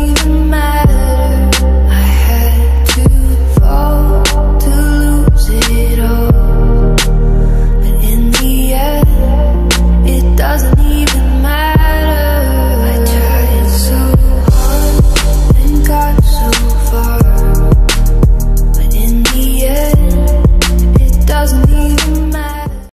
feeling